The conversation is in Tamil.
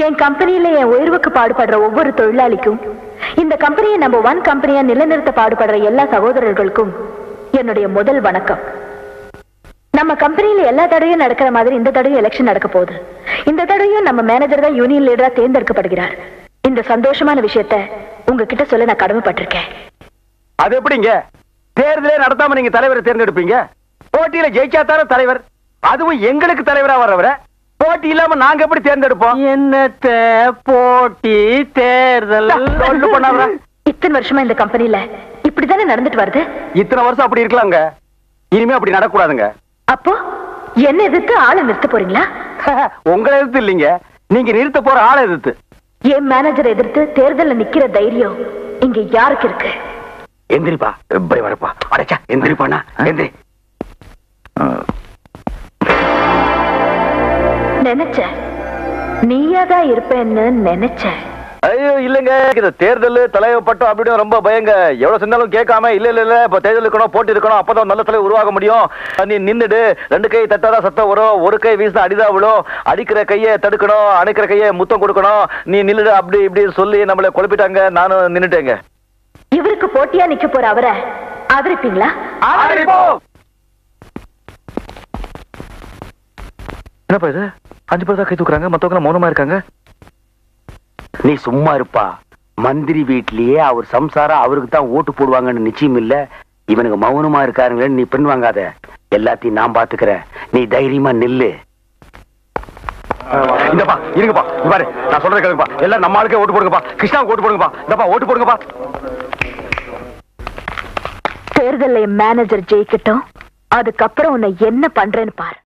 என் கம்பெனியில என் உயர்வுக்கு பாடுபடுற ஒவ்வொரு தொழிலாளிக்கும் இந்த கம்பெனியை நம்ம ஒன் கம்பெனியா நிலைநிறுத்த பாடுபடுற எல்லா சகோதரர்களுக்கும் என்னுடைய முதல் வணக்கம். நம்ம கம்பெனியில எல்லா தடவையும் நடக்கிற மாதிரி இந்த தடவையும் எலெக்ஷன் நடக்க போகுது. இந்த தடவையும் நம்ம மேனேஜர் தான் யூனியன் லீடரா தேர்ந்தெடுக்கப்படுகிறார். இந்த சந்தோஷமான விஷயத்த உங்ககிட்ட சொல்ல நான் கடமைப்பட்டிருக்கேன். அது எப்படிங்க? தேர்தலே நடத்தாம நீங்க தலைவரை தேர்ந்தெடுப்பீங்க? போட்டியில ஜெயிச்சாத்தான தலைவர்? அதுவும் எங்களுக்கு தலைவரா வர்றவரை? போட்டி இல்லாம நாங்க எப்படி தேர்ந்தெடுப்போம்? என்னத்த போட்டி தேர்தல்? சொல்லு பண்ணாதடா. இத்தனை வருஷமா இந்த கம்பெனில இப்படித்தானே நடந்துட்டு வருது? இத்தனை வருஷம் அப்படி இருக்கலாங்க. இனிமே அப்படி நடக்கூடாதுங்க. அப்போ என்ன எதிர்த்து ஆளை நிறுத்த போறீங்களா? உங்களை எதிர்த்து இல்லைங்க. நீங்க நிறுத்த போற ஆளை எதிர்த்து. என் மேனேஜர் எதிர்த்து தேர்தல்ல நிக்கிற தைரியம் இங்க யாருக்கு இருக்கு? எந்திரிப்பா. எப்படி வரப்பா. அடைச்சா எந்திரிப்பானா? எந்திரி. நினைச்சேன் நீயாதான் இருப்பேன்னு நினைச்சேன் ஐயோ இல்லங்க. இந்த தேர்தல் தலைவர் பட்டம் அப்படின்னு ரொம்ப பயங்க. எவ்வளவு சொன்னாலும் கேட்காம இல்ல இல்ல இல்ல இப்ப தேர்தல் இருக்கணும் போட்டி இருக்கணும் அப்பதான் நல்ல தலைவர் உருவாக முடியும். நீ நின்னுடு. ரெண்டு கை தட்டாதான் சத்தம் வரும். ஒரு கை வீசினா அடிதான் விழும். அடிக்கிற கையை தடுக்கணும். அணைக்கிற கையை முத்தம் கொடுக்கணும். நீ நின்னுடு அப்படி இப்படி சொல்லி நம்மள குழப்பிட்டாங்க. நானும் நின்னுட்டேங்க. இவருக்கு போட்டியா நிக்க போற அவரை? ஆதரிப்பீங்களா? என்னப்பா இது? அஞ்சு பேர் தான் கை தூக்குறாங்க. மத்தவங்க மௌனமா இருக்காங்க. நீ சும்மா இருப்பா. மந்திரி வீட்லயே அவர் சம்சாரம் அவருக்கு தான் ஓட்டு போடுவாங்கன்னு நிச்சயம் இல்ல. இவனுக்கு மௌனமா இருக்காருங்களேன்னு நீ பெண் வாங்காத. எல்லாத்தையும் நான் பாத்துக்கிறேன். நீ தைரியமா நில்லு. இந்தப்பா இருங்கப்பா. இங்க பாரு நான் சொல்றேன் கேளுங்கப்பா. எல்லாம் நம்ம ஆளுக்கே ஓட்டு போடுங்கப்பா. கிருஷ்ணாவுக்கு ஓட்டு போடுங்கப்பா. இந்தப்பா ஓட்டு போடுங்கப்பா. தேர்தல்ல என் மேனேஜர் ஜெயிக்கட்டும். அதுக்கப்புறம் உன்னை என்ன பண்றேன்னு பாரு.